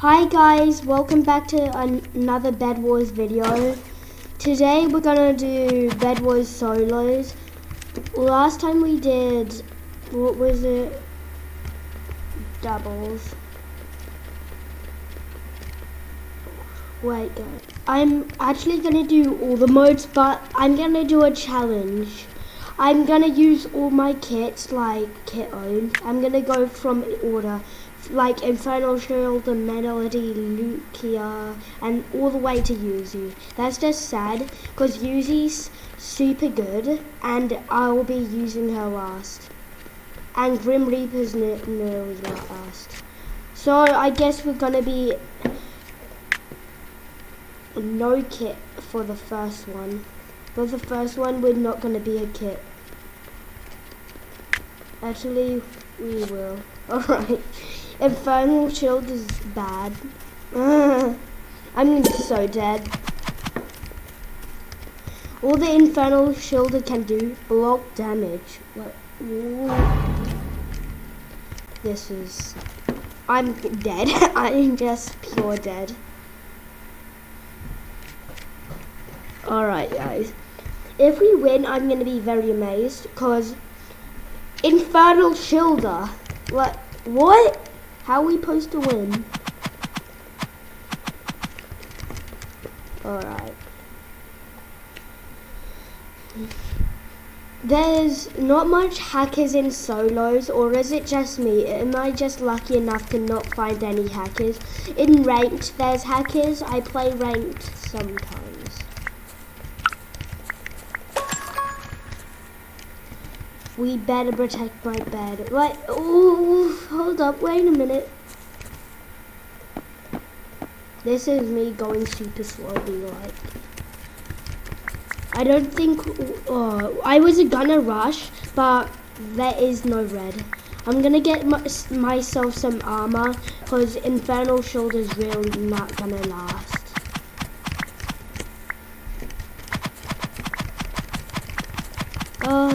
Hi guys, welcome back to an another Bed Wars video. Today we're gonna do Bed Wars solos. Last time we did, what was it? Doubles. Wait guys, I'm actually gonna do all the modes, but I'm gonna do a challenge. I'm gonna use all my kits like kit owned. I'm gonna go from order like Infernal Shield, the Melody, Lucia, and all the way to Yuzi. That's just sad, because Yuzi's super good, and I'll be using her last. And Grim Reaper's ne nearly last. So I guess we're gonna be no kit for the first one. For the first one, we're not gonna be a kit. Actually, we will. Alright. Infernal Shield is bad. I'm so dead. All the Infernal Shield can do, block damage. What? This is... I'm dead. I'm just pure dead. Alright guys. If we win, I'm going to be very amazed. Because Infernal Shielder. What? What? How are we supposed to win? Alright. There's not much hackers in solos, or is it just me? Am I just lucky enough to not find any hackers? In ranked, there's hackers. I play ranked sometimes. We better protect my bed. Right, oh, hold up, wait a minute. This is me going super slowly, like. I don't think, uh, I was gonna rush, but there is no red. I'm gonna get my, myself some armor, because Infernal Shield is really not gonna last. Uh,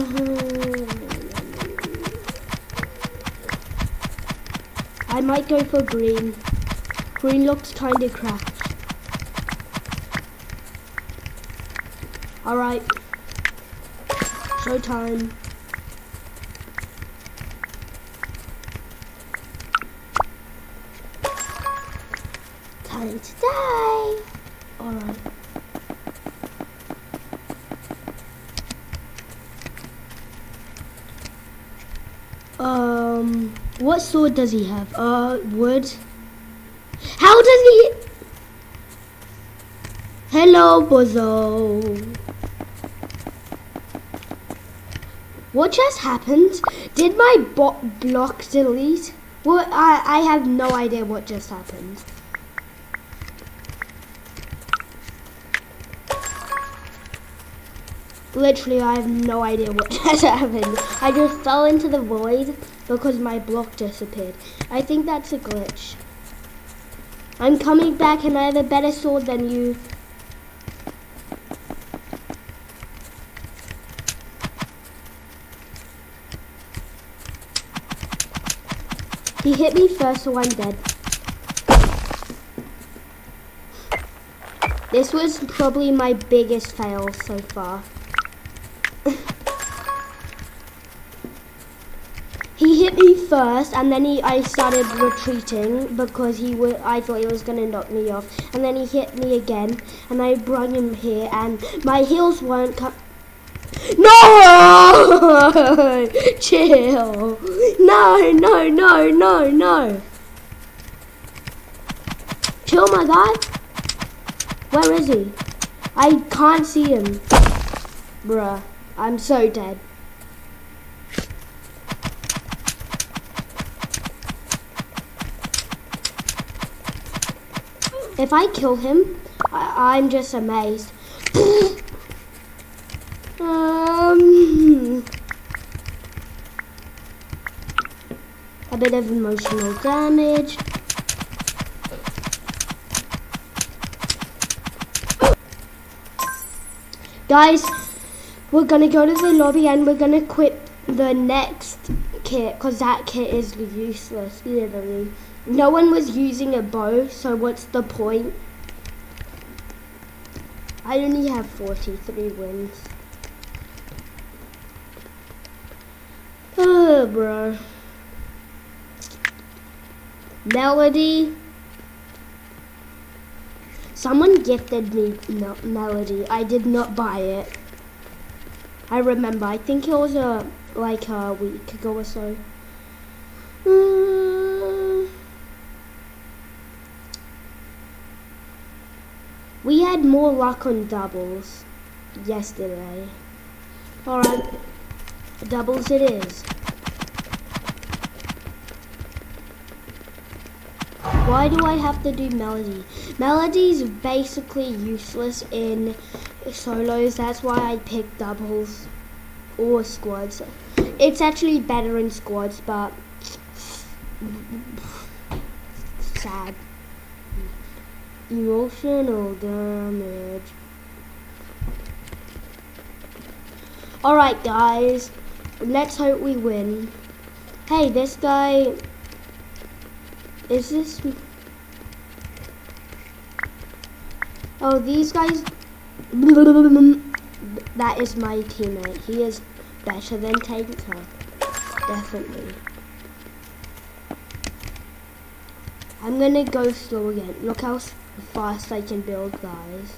I might go for green. Green looks kinda cracked. Alright. Showtime. Time to die. Alright. Um, what sword does he have? Uh, wood. How does he? Hello, Bozo. What just happened? Did my bot block delete? Well, I, I have no idea what just happened. Literally, I have no idea what just happened. I just fell into the void because my block disappeared. I think that's a glitch. I'm coming back and I have a better sword than you. He hit me first, so I'm dead. This was probably my biggest fail so far. First, and then he I started retreating because he. I thought he was gonna knock me off, and then he hit me again, and I brought him here, and my heels weren't cut. No! Chill. No, no, no, no, no. Chill, my guy. Where is he? I can't see him. Bruh, I'm so dead. If I kill him, I I'm just amazed. Um, a bit of emotional damage. Guys, we're gonna go to the lobby and we're gonna quit the next kit because that kit is useless, literally. No one was using a bow, so what's the point? I only have 43 wins. Oh, bro. Melody. Someone gifted me Melody. I did not buy it. I remember. I think it was a like a week ago or so. Mm. We had more luck on doubles yesterday. Alright, doubles it is. Why do I have to do melody? Melody is basically useless in solos. That's why I pick doubles or squads. It's actually better in squads, but sad. Emotional damage. Alright guys, let's hope we win. Hey, this guy, is this, oh these guys, that is my teammate. He is better than Tanker, definitely. I'm gonna go slow again. Look how fast I can build, guys.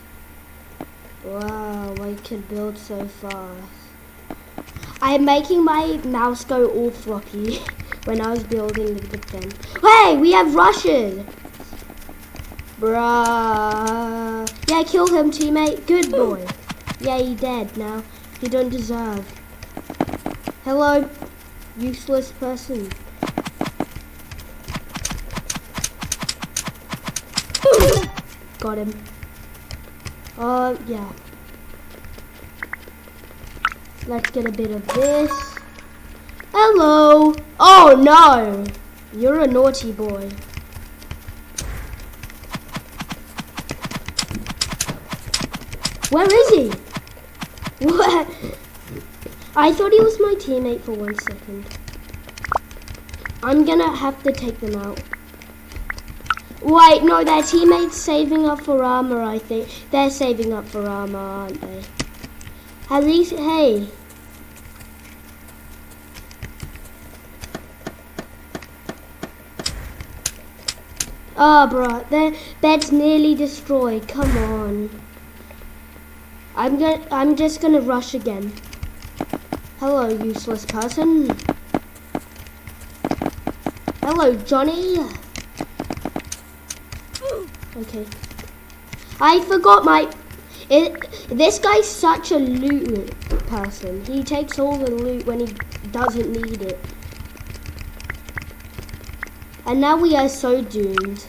Wow, I can build so fast. I'm making my mouse go all floppy when I was building the defense. Hey, we have rushes! Bruh. Yeah, kill him, teammate. Good boy. Yeah, he dead now. He don't deserve. Hello, useless person. Got him. Uh, yeah. Let's get a bit of this. Hello. Oh, no. You're a naughty boy. Where is he? What? I thought he was my teammate for one second. I'm gonna have to take them out. Wait, no, their teammates saving up for armor, I think. They're saving up for armor, aren't they? At least, hey. Ah, oh, bro, their bed's nearly destroyed. Come on. I'm gonna, I'm just gonna rush again. Hello, useless person. Hello, Johnny. Okay. I forgot my... It, this guy's such a loot person. He takes all the loot when he doesn't need it. And now we are so doomed.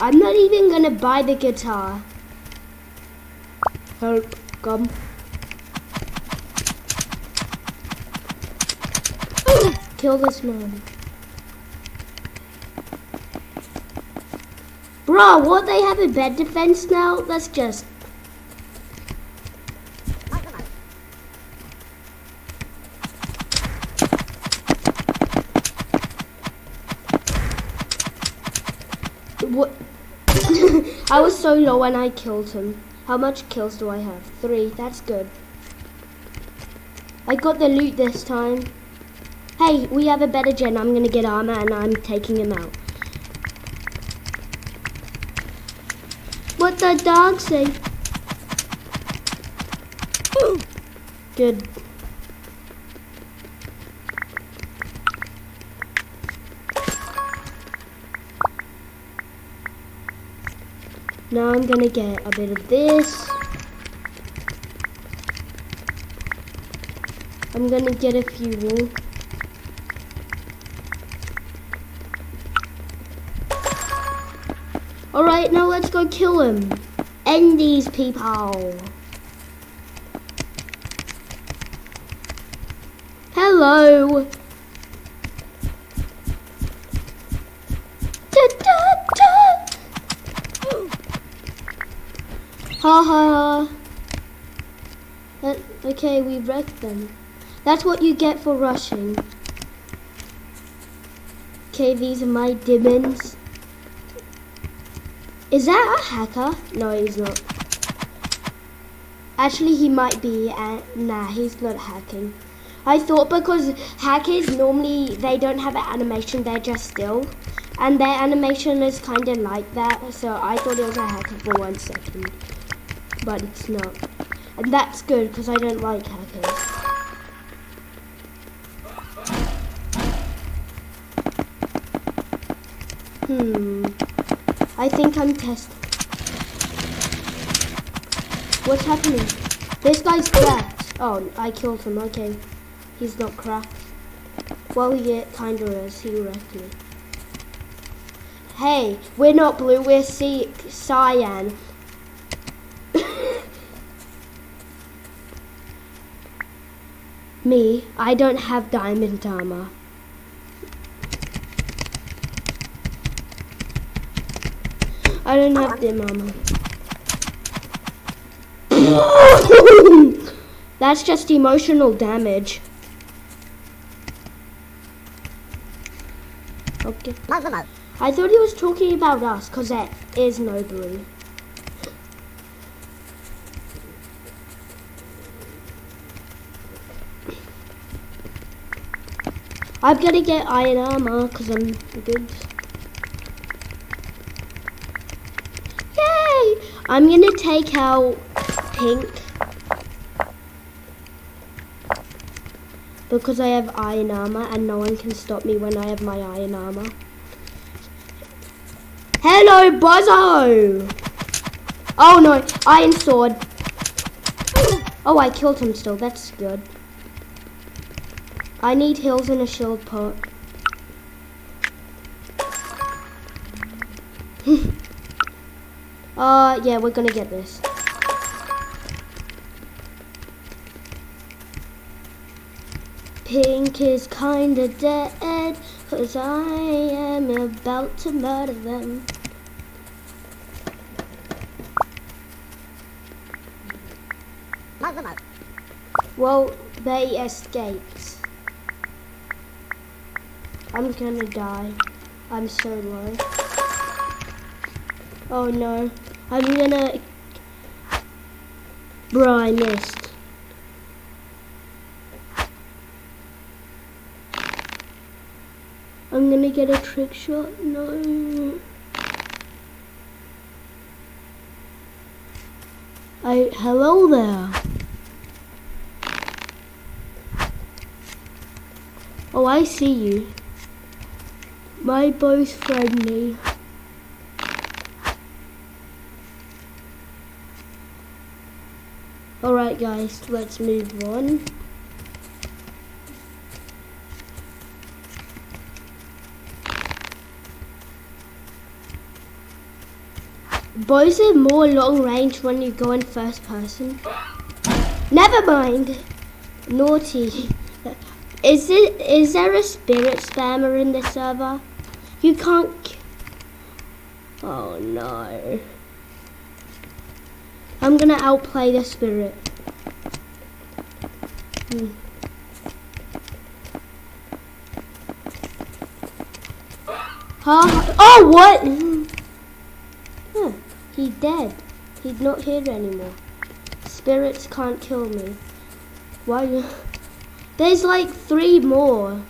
I'm not even gonna buy the guitar. Help, come. Kill this man. Bro, what they have a bed defense now? That's just What? I was so low when I killed him. How much kills do I have? Three. That's good. I got the loot this time. Hey, we have a better gen. I'm gonna get armor and I'm taking him out. What the dog say? Good. Now I'm gonna get a bit of this. I'm gonna get a few Alright, now let's go kill him. End these people. Hello. Da, da, da. Ha ha. That, okay, we wrecked them. That's what you get for rushing. Okay, these are my demons. Is that a hacker? No, he's not. Actually, he might be. Uh, nah, he's not hacking. I thought because hackers normally they don't have an animation, they're just still. And their animation is kind of like that, so I thought it was a hacker for one second. But it's not. And that's good, because I don't like hackers. Hmm. I think I'm testing. What's happening? This guy's cracked. Oh, I killed him. Okay. He's not cracked. Well, he kinda is. He wrecked me. Hey, we're not blue. We're C cyan. me, I don't have diamond armor. I don't have dim armor. That's just emotional damage. Okay. I thought he was talking about us because there is no blue. I'm gonna get iron armor because I'm good. I'm gonna take out pink because I have iron armor and no one can stop me when I have my iron armor. Hello, Buzzo! Oh no, iron sword. Oh, I killed him still, that's good. I need heals and a shield pot. uh, yeah, we're gonna get this. Pink is kinda dead, cause I am about to murder them. Well, they escaped. I'm gonna die. I'm so low. Oh no. I'm gonna... Bro, I missed. I'm gonna get a trick shot. No. I hello there. Oh, I see you. My bow's friendly. Alright guys, let's move on. Bows are more long range when you go in first person. Never mind. Naughty. Is it? Is there a spirit spammer in the server? You can't. Oh no. Gonna outplay the spirit. Hmm. Huh? Oh, what? Huh. He's dead. He's not here anymore. Spirits can't kill me. Why? There's like three more.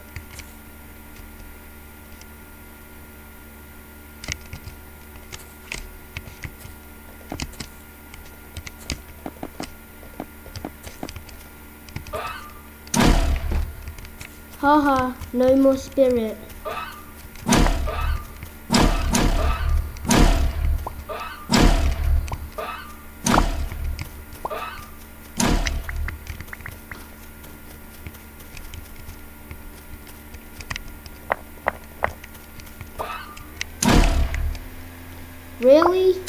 Haha, no more spirit. Really?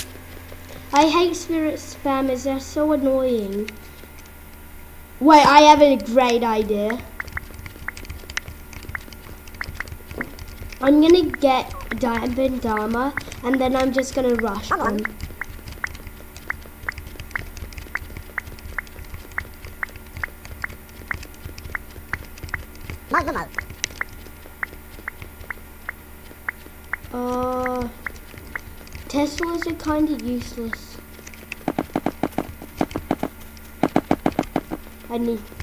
I hate spirit spammers, they're so annoying. Wait, I have a great idea. I'm gonna get Diamond Armor and then I'm just gonna rush them. Uh, Teslas are kind of useless. I need.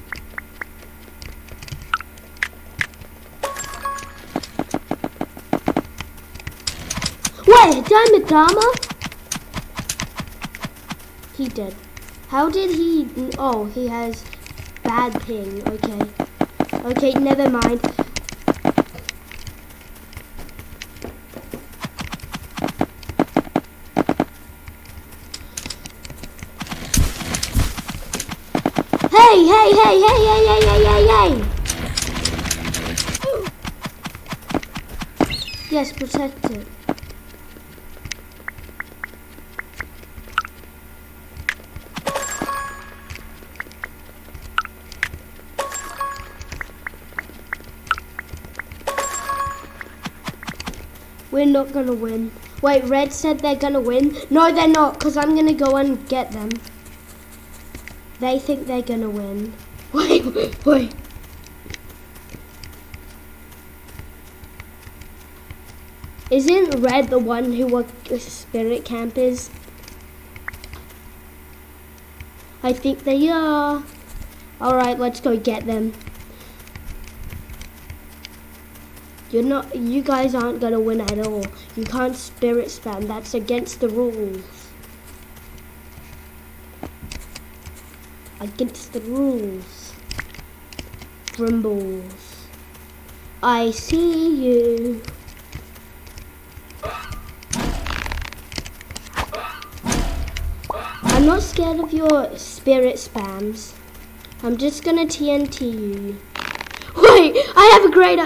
Wait, Diamond Dama? He did. How did he? Oh, he has bad ping. Okay. Okay, never mind. Hey, hey, hey, hey, hey, hey, hey, hey, hey! Yes, protect it. We're not gonna win. Wait, Red said they're gonna win. No, they're not, because I'm gonna go and get them. They think they're gonna win. Wait, wait. Isn't Red the one who was spirit campers? I think they are. Alright, let's go get them. You're not, you guys aren't gonna win at all. You can't spirit spam, that's against the rules. Against the rules. Brimbles. I see you. I'm not scared of your spirit spams. I'm just gonna TNT you. Wait, I have a great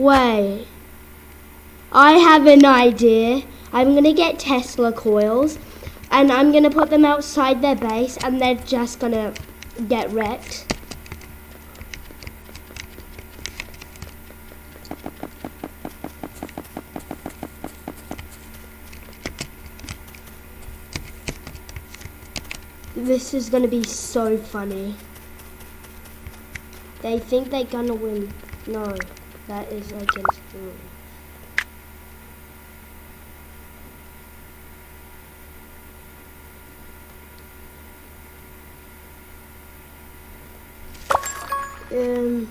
Wait. I have an idea. I'm gonna get Tesla coils and I'm gonna put them outside their base and they're just gonna get wrecked. This is gonna be so funny. They think they're gonna win. No, that is against the rules. Um,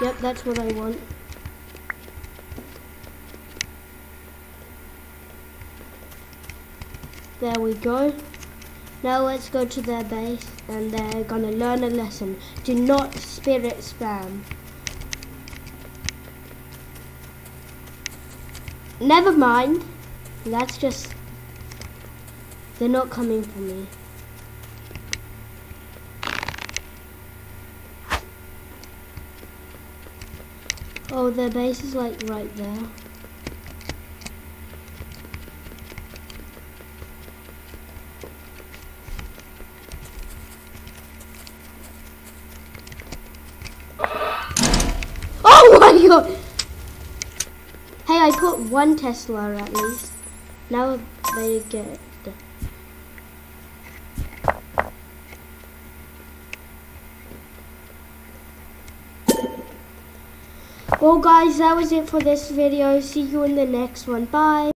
yep, that's what I want. There we go. Now let's go to their base and they're gonna learn a lesson. Do not spirit spam. Never mind. That's just, they're not coming for me. Oh, their base is like right there. Oh my god! Hey, I put one Tesla at least. Now they get Well guys, that was it for this video. See you in the next one. Bye.